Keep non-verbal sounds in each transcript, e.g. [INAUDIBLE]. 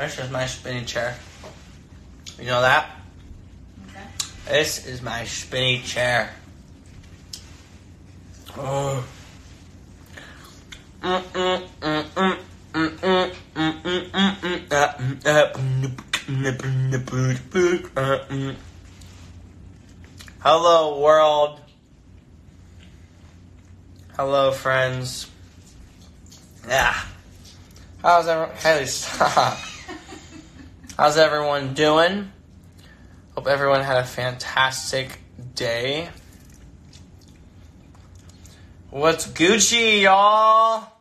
This is my spinny chair. You know that? Okay. This is my spinny chair. Oh. Hello, world. Hello, friends. Yeah. How's everyone? Kylie, stop. How's everyone doing? Hope everyone had a fantastic day. What's Gucci, y'all?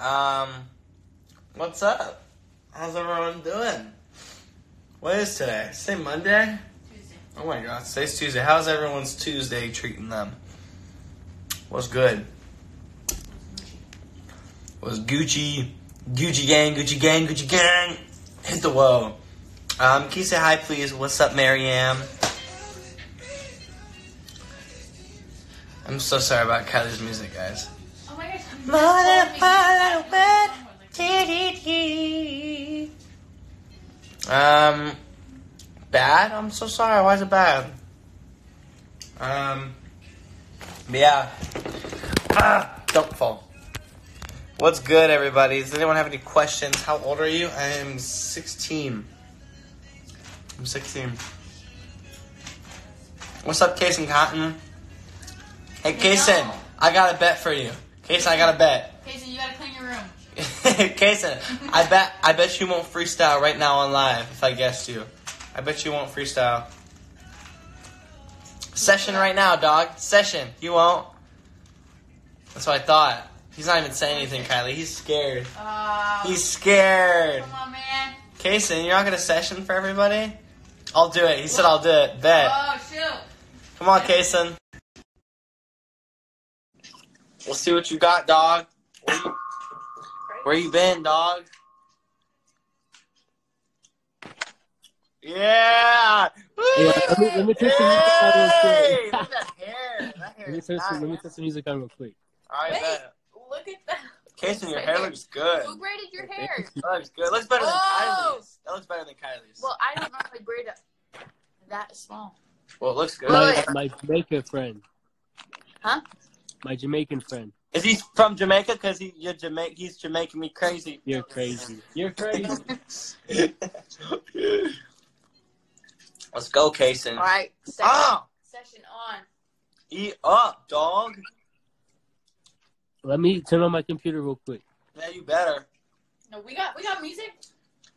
Um, what's up? How's everyone doing? What is today? Say Monday? Tuesday. Oh my god, today's Tuesday. How's everyone's Tuesday treating them? What's good? Was Gucci, Gucci gang, Gucci gang, Gucci gang. Hit the whoa. Um, can you say hi, please? What's up, Mariam? I'm so sorry about Kylie's music, guys. Oh my gosh. I'm More than a pile of wet. Um, bad? I'm so sorry. Why is it bad? Um, yeah. Ah, don't fall. What's good, everybody? Does anyone have any questions? How old are you? I am 16. I'm 16. What's up, Kason Cotton? Hey, Kason, No. I got a bet for you. Kason, I got a bet. Casey, you gotta clean your room. [LAUGHS] Kason, I bet I bet you won't freestyle right now on live if I guessed you. I bet you won't freestyle. Session right now, dog. Session. You won't. That's what I thought. He's not even saying anything, Kylie. He's scared. Uh, He's scared. Come on, man. Kason, you're not gonna session for everybody? I'll do it. He said I'll do it. Bet. Oh, shoot. Come on, Kason. We'll see what you got, dog. Where you, where you been, dog? Yeah. Yeah, let me- let me test the music out real quick. That hair. That hair Let me test, nice. let me test the music on real quick. All right, Wait. bet. Look at that. Kason, your hair looks good. Who braided your hair? That looks good. It looks better than Kylie's. That looks better than Kylie's. Well, I don't normally braid it that small. Well, it looks good. My, Wait. my Jamaica friend. Huh? My Jamaican friend. Is he from Jamaica? Because he, you're Jamaica. He's Jamaican me crazy. You're crazy. You're crazy. [LAUGHS] Let's go, Kason. All right. Session, Ah, session on. eat up, dog. Let me turn on my computer real quick. Yeah, you better. No, we got we got music.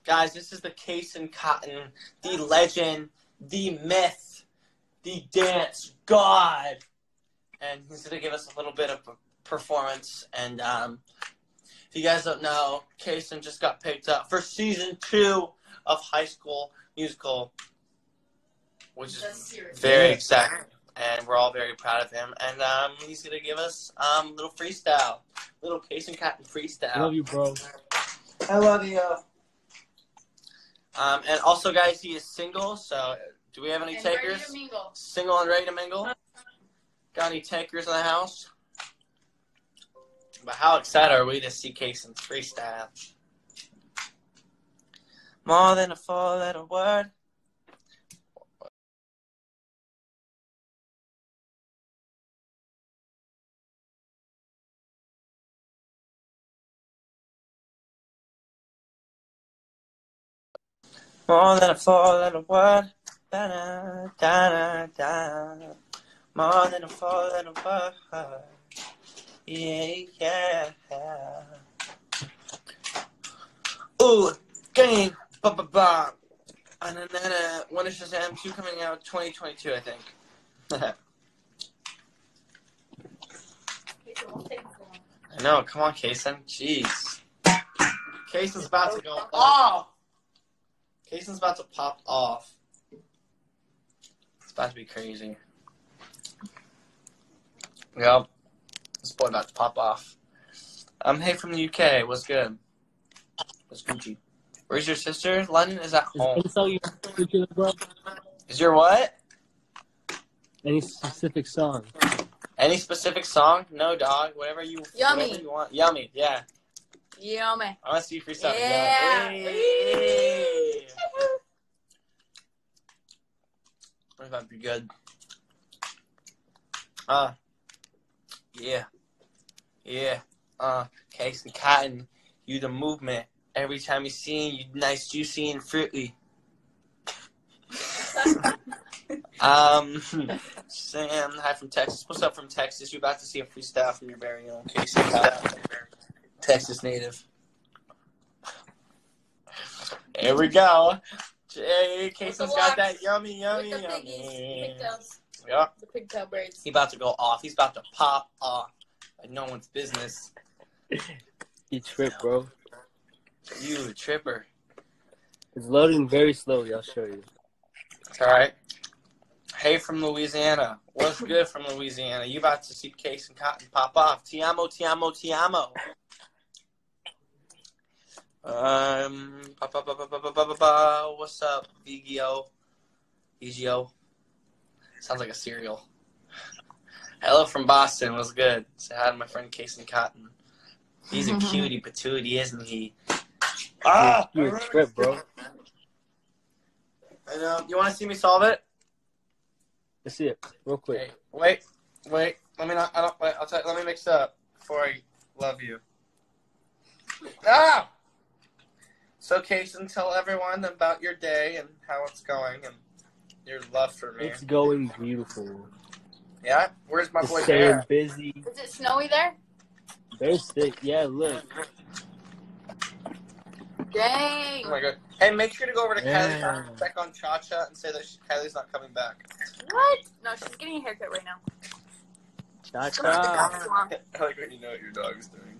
Guys, this is the Case Kason Cotton, the legend, the myth, the dance god. And he's going to give us a little bit of a performance. And um, if you guys don't know, Kason just got picked up for season two of High School Musical, which is very exciting. And we're all very proud of him. And um, he's going to give us um, a little freestyle, little Kason Cotton freestyle. I love you, bro. I love you. Um, and also, guys, he is single. So, do we have any And ready takers? to mingle. Single and ready to mingle. Got any takers in the house? But how excited are we to see Kason's freestyle? More than a four-letter word. More than a four-letter word. Da-da, da-da, da. More than a four-letter word. Yeah, yeah. Ooh, game. Ba ba ba. And then uh, when is Shazam 2 coming out? 2022, I think. [LAUGHS] I know. Come on, Kason. Jeez. Kason's about to go off. Kason's about to pop off. It's about to be crazy. Yep. This boy about to pop off. I'm um, hey from the UK. What's good? What's Gucci? Where's your sister? London is at Is home. any song you particular, bro? Is your what? Any specific song? Any specific song? No, dog. Whatever you. Yummy. Whatever you want. Yummy. Yeah. Yummy. I want to see you freestyle. Yeah. Hey. That might be good. Uh, yeah. Yeah. Uh, Kason Cotton, you the movement. Every time you see you, nice, juicy, and fruity. [LAUGHS] um, Sam, hi from Texas. What's up from Texas? You're about to see a freestyle from your very own Casey Cotton, Texas native. Here we go. Jay, Casey's got that yummy, yummy, With the yummy. Pigtails. Yeah. The pigtail braids. He about to go off. He's about to pop off like no one's business. You trip, bro. You a tripper. It's loading very slowly. I'll show you. It's all right. Hey from Louisiana. What's good from Louisiana? You about to see Kason Cotton pop off. Tiamo, Tiamo, ti amo, ti amo. Um, ba, ba, ba, what's up, VGO? VGO, Sounds like a cereal. Hello from Boston. What's good? Say hi to my friend Casey Cotton. He's a [LAUGHS] cutie patootie, isn't he? Ah, you trip, bro. And um, you want to see me solve it? Let's see it real quick. Wait, wait. Let me not. I don't. Wait, I'll tell, let me mix up before I love you. Ah. So, Kason, tell everyone about your day and how it's going and your love for me. It's going beautiful. Yeah. Where's my It's boy staying Bear? busy. Is it snowy there? Very sick. Yeah, look. Dang. Oh my god. Hey, make sure to go over to Yeah. Kylie's house, check on Cha Cha, and say that she, Kylie's not coming back. What? No, she's getting a haircut right now. Cha Come cha. [LAUGHS] I like when you know what your dog is doing.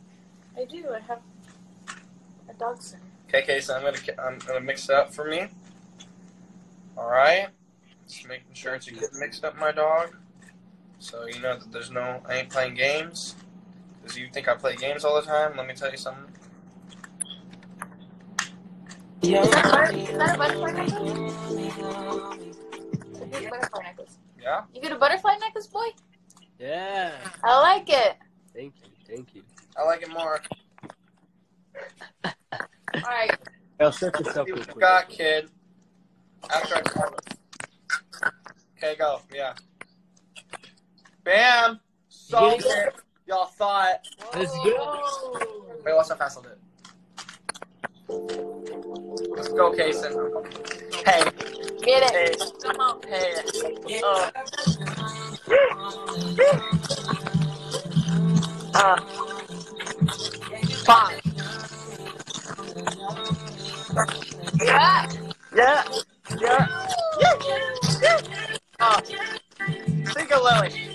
I do. I have a dog center. Okay, okay, so I'm gonna I'm gonna mix it up for me. All right, just making sure it's a good mixed up, my dog. So you know that there's no I ain't playing games. Cause you think I play games all the time. Let me tell you something. Is that, is that a butterfly necklace? Butterfly necklace. Yeah. You get a butterfly necklace, boy? Yeah. I like it. Thank you. Thank you. I like it more. All right. I'll set this up See real what you quick. got, kid. After I call it. Okay, go. Yeah. Bam. So Get it. Y'all thought. Let's go. Whoa. Wait, what's how fast I'll do it? Let's go, Kason. Hey, Get it. hey, Come on. hey. Uh, uh, five. Yeah. Yeah, yeah, yeah, yeah. Uh, think of Lily.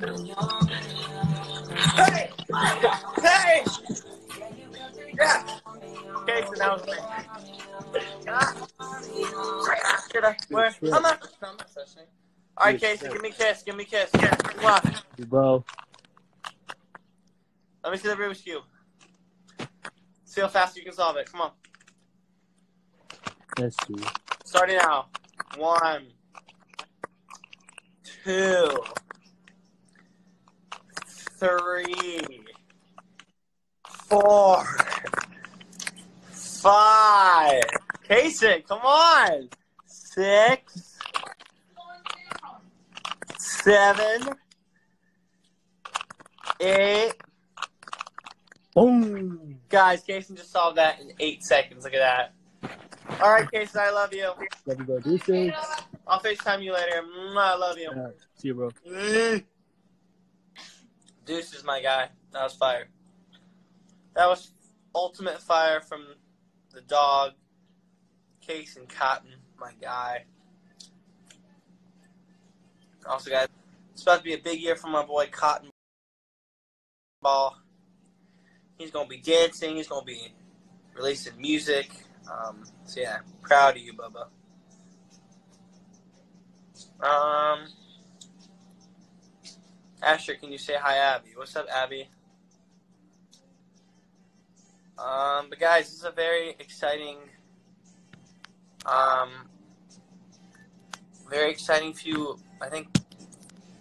Hey! Hey! Yeah. Okay, so that was me. Ah. Should I? Where? I'm not. No, I'm not touching. All right, Casey, give me a kiss. Give me a kiss. Come on. Bro. Let me see the Rubik's Cube. See how fast you can solve it. Come on. Let's see. Starting now. One, two, three, four, five. Casey, come on. Six, seven, eight. Boom. Guys, Casey just solved that in eight seconds. Look at that. All right, Casey, I love you. Me go do. I'll FaceTime you later. I love you. Right. See you, bro. Deuce is my guy. That was fire. That was ultimate fire from the dog, Kason Cotton, my guy. Also, guys, it's about to be a big year for my boy Cotton Ball. He's gonna be dancing. He's gonna be releasing music. Um, so yeah, proud of you, Bubba. Um, Asher, can you say hi, Abby? What's up, Abby? Um, but guys, this is a very exciting, um, very exciting few, I think,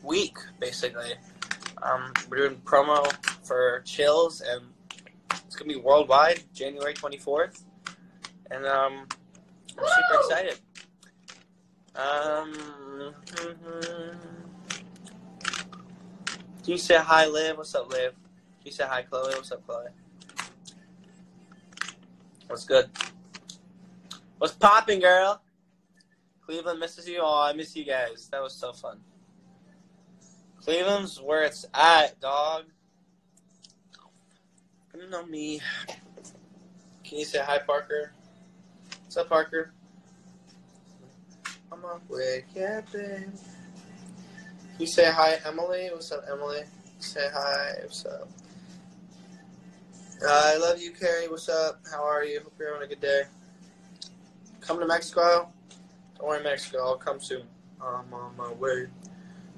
week basically. Um, we're doing promo for Chills, and it's gonna be worldwide, January twenty fourth, and um, we're super excited. Um, can you say hi, Liv? What's up, Liv? Can you say hi, Chloe? What's up, Chloe? What's good? What's popping, girl? Cleveland misses you. Oh, I miss you guys. That was so fun. Cleveland's where it's at, dog. You know me. Can you say hi, Parker? What's up, Parker? I'm up with Captain. You say hi, Emily? What's up, Emily? Say hi. What's up? Uh, I love you, Carrie. What's up? How are you? Hope you're having a good day. Come to Mexico? Don't worry, Mexico. I'll come soon. I'm on my way.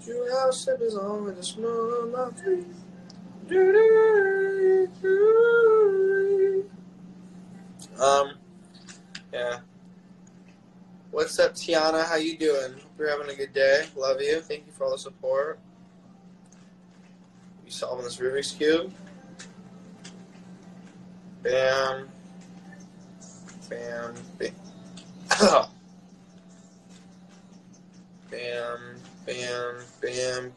You have slippers on with the smell of my feet. Um, yeah. What's up, Tiana? How you doing? You're having a good day. Love you. Thank you for all the support. You solving this Rubik's cube? Bam. Bam. Bam. [COUGHS] bam. Bam. Bam.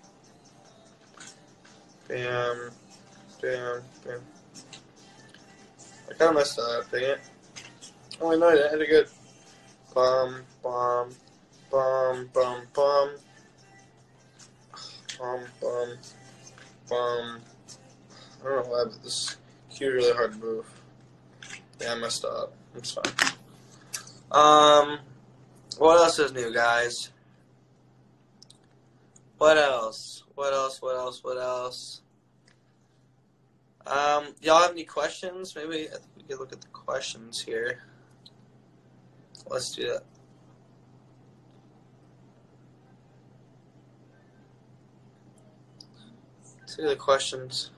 Bam. Bam. Bam. I kind of messed up, dang it. Oh, I know I had a good. Bum, bum, bum, bum, bum. Bum, bum, bum. I don't know why, but this cue really hard to move. Yeah, I messed up. It's fine. Um, what else is new, guys? What else? What else? What else? What else? Um, y'all have any questions? Maybe we could look at the questions here. Let's do that. Let's the questions.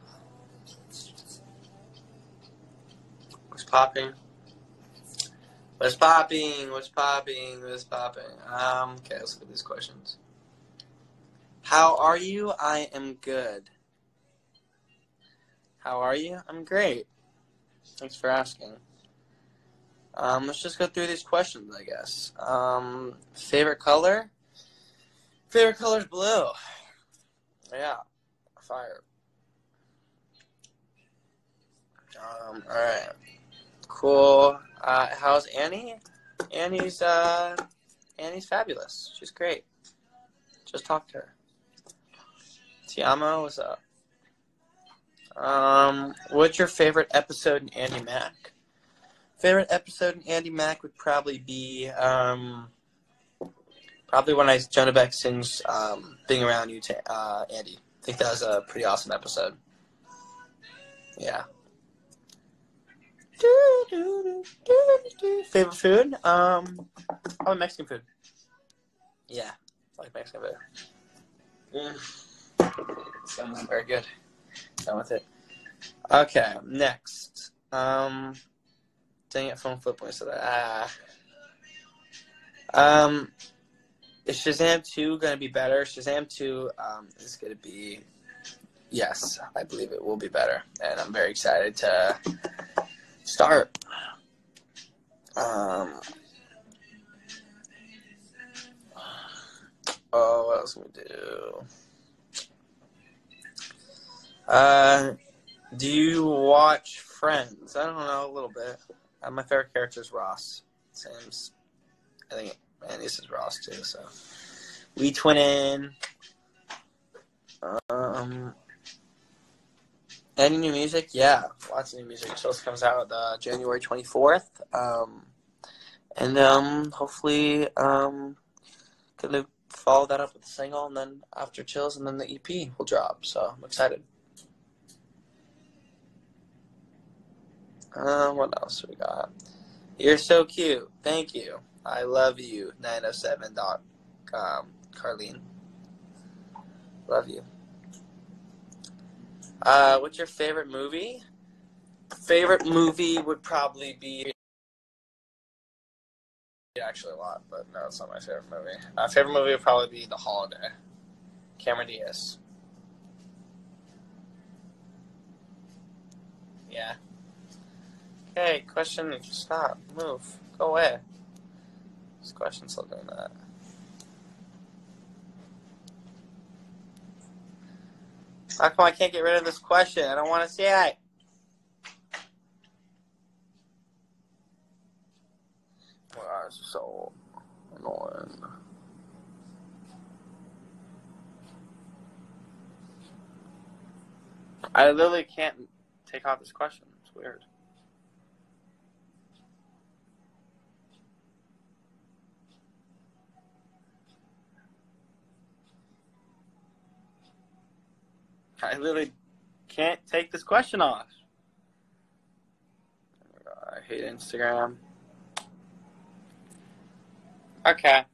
What's popping? What's popping? What's popping? What's popping? Um, okay, let's look at these questions. How are you? I am good. How are you? I'm great. Thanks for asking. Um, let's just go through these questions, I guess. Um, favorite color? Favorite color is blue. Yeah, fire. Um, all right, cool. Uh, how's Annie? Annie's uh, Annie's fabulous. She's great. Just talk to her. Tiamo, what's up? Um, what's your favorite episode in Andi Mack? Favorite episode in Andi Mack would probably be um, probably when I Jonah Beck sings um, "Being Around You" to uh, Andi. I think that was a pretty awesome episode. Yeah. Favorite food? Um, probably Mexican food. Yeah, I like Mexican food. Mm. Sounds very good. Done with it. Okay, next. Um, dang it, phone flip voice. Ah. Um, is Shazam 2 going to be better? Shazam 2 um, is going to be, yes, I believe it will be better. And I'm very excited to start. Um, oh, what else can we do? Uh, do you watch Friends? I don't know, a little bit. Uh, my favorite character is Ross. Sam's, I think, man, this is Ross too. So we twin in. Um, any new music? Yeah, lots of new music. Chills comes out uh, January twenty fourth. Um, and um, hopefully, um, look follow that up with a single, and then after Chills, and then the EP will drop. So I'm excited. Uh, what else we got? You're so cute. Thank you. I love you. 907.com. Carlene. Love you. Uh, what's your favorite movie? Favorite movie would probably be actually a lot, but no, it's not my favorite movie. My favorite movie would probably be The Holiday. Cameron Diaz. Yeah. Hey, question, stop, move, go away. This question's still doing that. How come I can't get rid of this question? I don't want to see it. Wow, this is so annoying. I literally can't take off this question. It's weird. I literally can't take this question off. I hate Instagram. Okay.